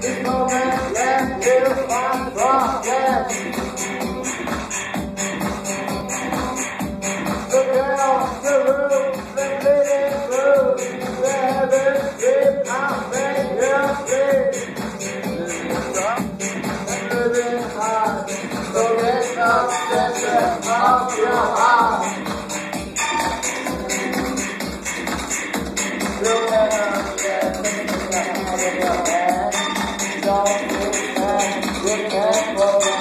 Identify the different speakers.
Speaker 1: This moment left, little fun, Thank you.